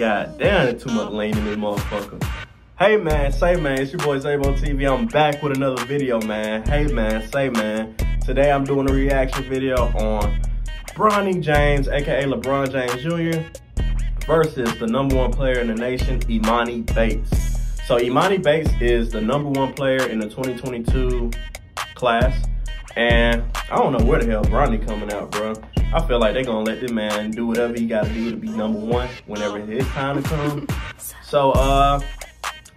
God damn, too much lean in this motherfucker. Hey man, say man, it's your boy Zaebo TV. I'm back with another video, man. Hey man, say man. Today I'm doing a reaction video on Bronny James, aka LeBron James Jr. versus the number one player in the nation, Emoni Bates. So Emoni Bates is the number one player in the 2022 class. And I don't know where the hell Bronny coming out, bro. I feel like they're gonna let this man do whatever he gotta do to be number one whenever it's time to come. So uh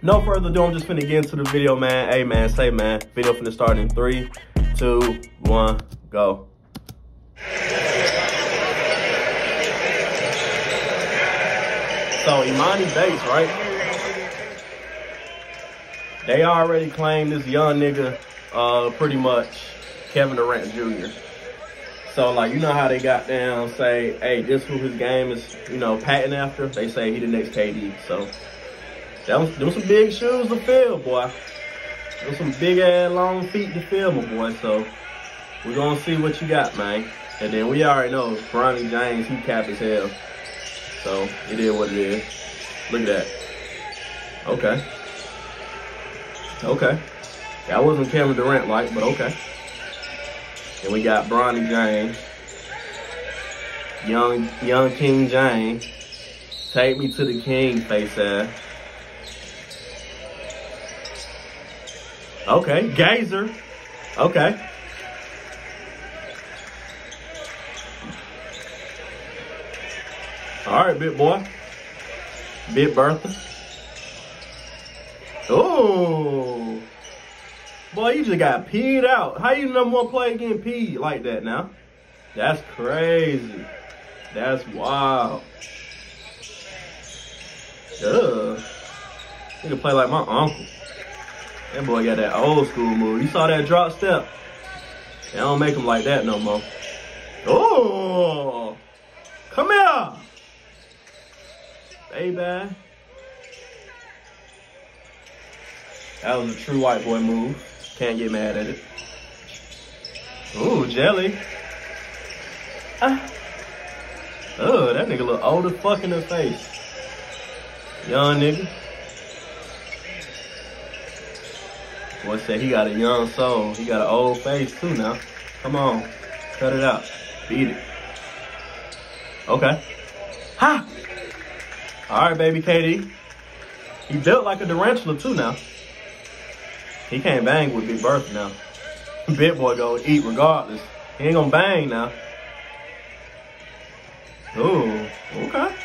no further ado, I'm just finna get into the video, man. Hey man, say man. Video finna start in three, two, one, go. So Emoni Bates, right? They already claimed this young nigga uh pretty much Kevin Durant Jr. So like you know how they got down say, hey, this who his game is, you know, patting after. They say he the next KD. So that was, them some big shoes to fill, boy. Them some big ass long feet to fill, my boy. So we're gonna see what you got, man. And then we already know Bronny James, he cap as hell. So it is what it is. Look at that. Okay. Okay. That wasn't Kevin Durant like, but okay. And we got Bronny James. Young young King James. Take me to the king, face ass. Okay, Gazer. Okay. All right, big boy. Big Bertha. Oh. Boy, you just got peed out. How you number one player getting peed like that now? That's crazy. That's wild. Ugh. You can play like my uncle. That boy got that old school move. You saw that drop step? They don't make him like that no more. Oh! Come here! Baby. That was a true white boy move. Can't get mad at it. Ooh, jelly. Ah. Oh, that nigga look old as fuck in the face. Young nigga. Boy said he got a young soul. He got an old face too now. Come on. Cut it out. Beat it. Okay. Ha! All right, baby KD. He built like a tarantula too now. He can't bang with Big Bertha now. Big boy go eat regardless. He ain't gonna bang now. Ooh, okay.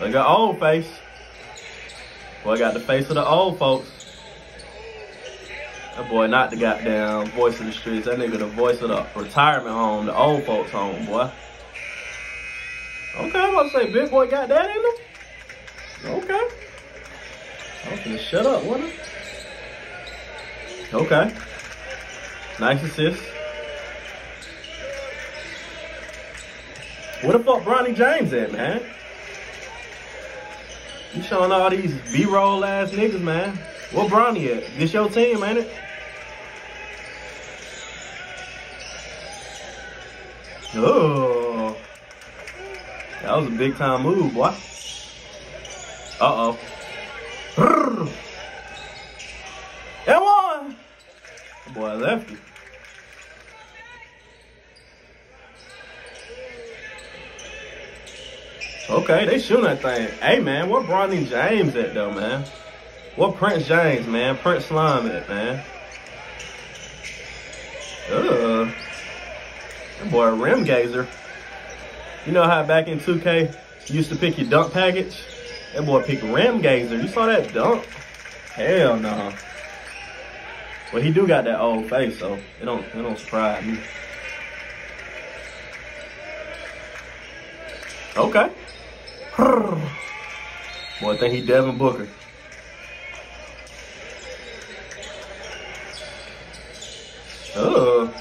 I got old face. Boy got the face of the old folks. That boy not the goddamn voice of the streets. That nigga the voice of the retirement home, the old folks home, boy. Okay, I'm about to say Big Boy got that in him. Okay. I'm gonna shut up, wasn't I? Okay. Nice assist. Where the fuck Bronny James at, man? You showing all these B-roll ass niggas, man. What Bronny at? This your team, ain't it? Oh. That was a big time move, boy. Uh-oh. That one. Boy, left it. Okay, they shooting that thing. Hey, man, what Bronny James at, though, man? What Prince James, man? Prince Slime at, man? Ugh. That boy a rim gazer. You know how back in 2K, you used to pick your dunk package? That boy picked rim gazer. You saw that dunk? Hell no. Nah. Well, he do got that old face, so it don't it don't surprise me. Okay. Boy, I think he Devin Booker. Oh.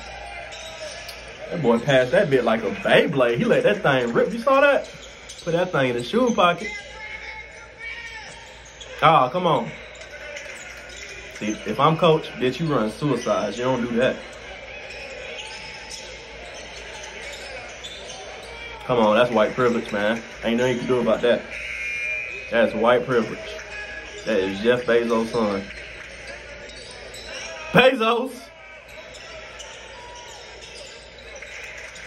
That boy passed that bit like a Beyblade. He let that thing rip. You saw that? Put that thing in the shoe pocket. Ah, oh, come on. See, if I'm coach, bitch, you run suicides. You don't do that. Come on, that's white privilege, man. Ain't nothing you can do about that. That's white privilege. That is Jeff Bezos' son. Bezos!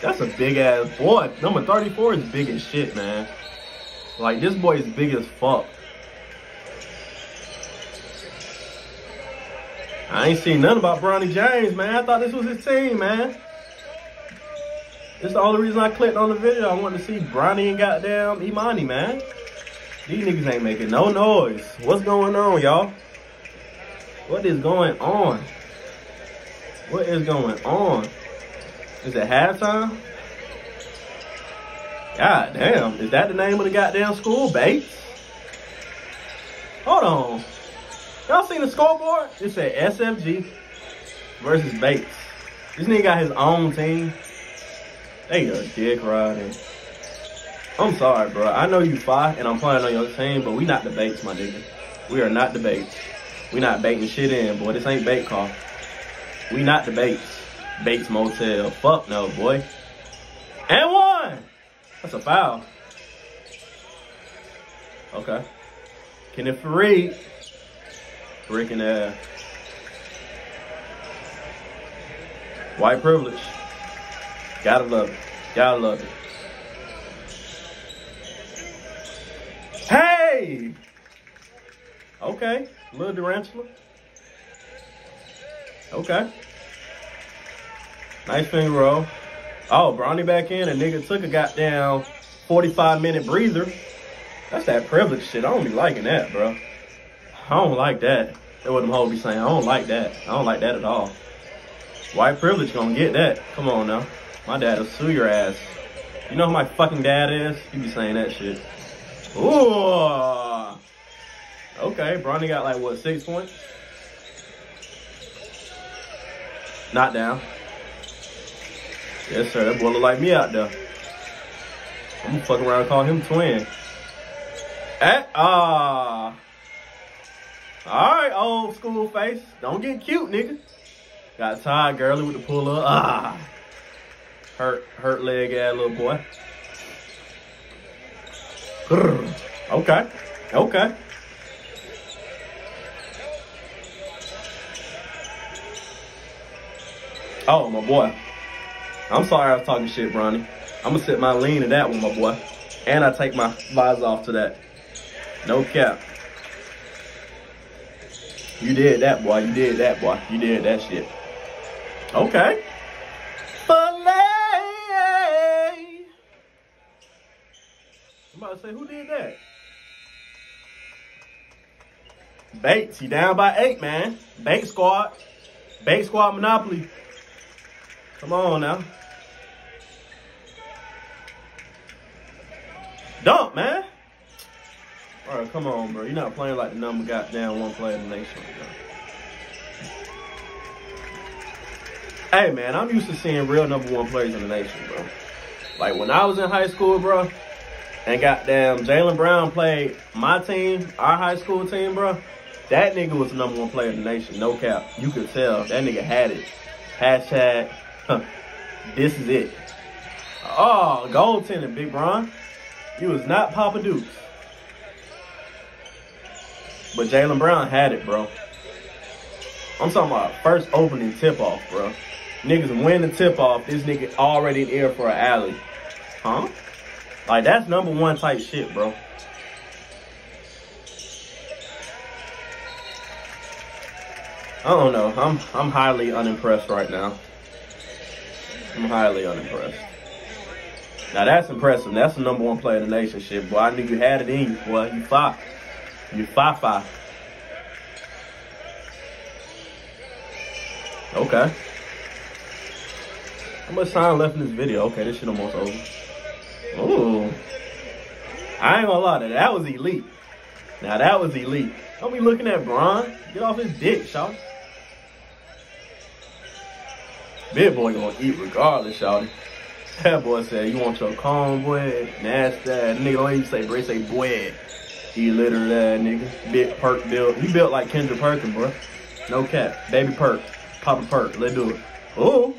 That's a big ass boy. Number 34 is big as shit, man. Like, this boy is big as fuck. I ain't seen nothing about Bronny James, man. I thought this was his team, man. This is the only reason I clicked on the video. I wanted to see Bronny and goddamn Emoni, man. These niggas ain't making no noise. What's going on, y'all? What is going on? What is going on? Is it halftime? God damn, is that the name of the goddamn school? Bates? Hold on. Y'all seen the scoreboard? It said SFG versus Bates. This nigga got his own team. They a dick riding. I'm sorry, bro. I know you five and I'm playing on your team, but we not the Bates, my nigga. We are not the Bates. We not baiting shit in, boy. This ain't bait call. We not the Bates. Bates Motel. Fuck no, boy. And one! That's a foul. Okay. Kenneth Faried. Freaking ass. Uh, white privilege. Gotta love it. Gotta love it. Hey! Okay. Little Durantula. Okay. Nice finger roll. Oh, Bronny back in. A nigga took a goddamn 45 minute breather. That's that privilege shit. I don't be liking that, bro. I don't like that. That's what them hoes be saying. I don't like that. I don't like that at all. White privilege gonna get that. Come on now. My dad'll sue your ass. You know who my fucking dad is? He be saying that shit. Ooh. Okay, Bronny got like, what, six points? Not down. Yes, sir. That boy look like me out there. I'm gonna fuck around and call him twin. Eh, ah. All right, old school face. Don't get cute, nigga. Got tired, girly with the pull up. Ah. Hurt, hurt leg ass little boy. Okay. Okay. Oh, my boy. I'm sorry I was talking shit, Bronny. I'm gonna set my lean to that one, my boy. And I take my visor off to that. No cap. You did that, boy. You did that, boy. You did that shit. Okay. Filet. I'm about to say, who did that? Bates, he down by eight, man. Bank squad. Bank squad monopoly. Come on now. Dump, man. All right, come on, bro. You're not playing like the number goddamn one player in the nation Hey, man, I'm used to seeing real number one players in the nation, bro. Like, when I was in high school, bro, and goddamn Jaylen Brown played my team, our high school team, bro, that nigga was the number one player in the nation. No cap. You could tell. That nigga had it. Hashtag, huh, this is it. Oh, goaltending, Big Bron. You was not Papa Dukes. But Jaylen Brown had it, bro. I'm talking about first opening tip-off, bro. Niggas win the tip-off, this nigga already in air for an alley. Huh? Like, that's number one type shit, bro. I don't know. I'm I'm highly unimpressed right now. I'm highly unimpressed. Now that's impressive. That's the number one player in the nation shit, boy. I knew you had it in you, boy. You five. Five. Okay. How much time left in this video? Okay, this shit almost over. Ooh. I ain't gonna lie, that was elite. Now that was elite. Don't be looking at Bron. Get off his dick, shawty. Big boy gonna eat regardless, shawty. That boy said, you want your cornbread? Nasty that. Nigga don't even say bread, say bread. He literally that nigga. Big perk built. He built like Kendrick Perkins, bro. No cap. Baby perk. Papa perk. Let's do it. Ooh.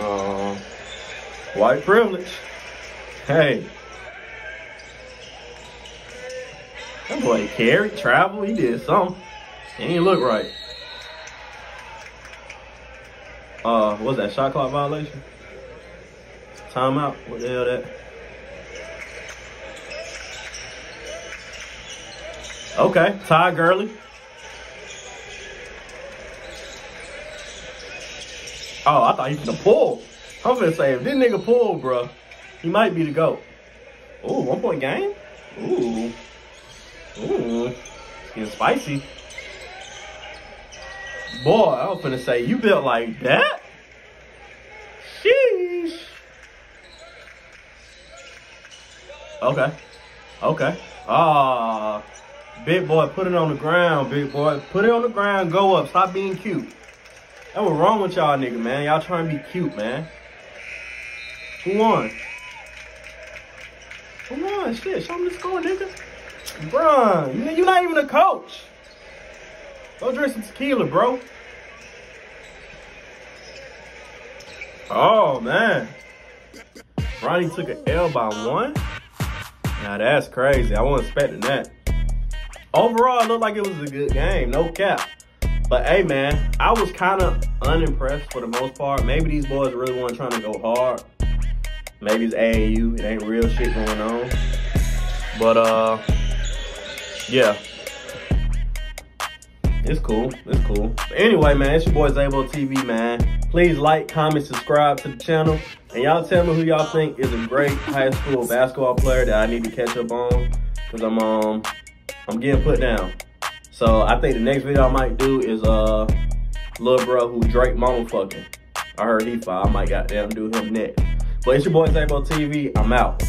Uh, white privilege. Hey. That boy carried, travel, he did something. He ain't look right. Uh, what's that, shot clock violation? Timeout? What the hell that? Okay, Ty Gurley. Oh, I thought he was gonna pull. I'm gonna say, if this nigga pull, bro, he might be the GOAT. Ooh, one point game? Ooh. Ooh. Getting spicy. Boy, I was gonna say, you built like that? Sheesh. Okay. Okay. Ah. Big boy, put it on the ground, big boy. Put it on the ground, go up. Stop being cute. That was wrong with y'all nigga, man. Y'all trying to be cute, man. Who won? Come on, Shit, show me the score, nigga. Bruh, you're not even a coach. Go drink some tequila, bro. Oh, man. Ronnie took an L by one? Now, that's crazy. I wasn't expecting that. Overall, it looked like it was a good game. No cap. But, hey, man, I was kind of unimpressed for the most part. Maybe these boys really weren't trying to go hard. Maybe it's AAU. It ain't real shit going on. But, uh, yeah. It's cool. It's cool. But anyway, man, it's your boy Zaebo TV, man. Please like, comment, subscribe to the channel. And y'all tell me who y'all think is a great high school basketball player that I need to catch up on. Cause I'm um I'm getting put down. So I think the next video I might do is uh little bro who Drake mama fucking. I heard he fine. I might goddamn do him next. But it's your boy Zaebo TV. I'm out.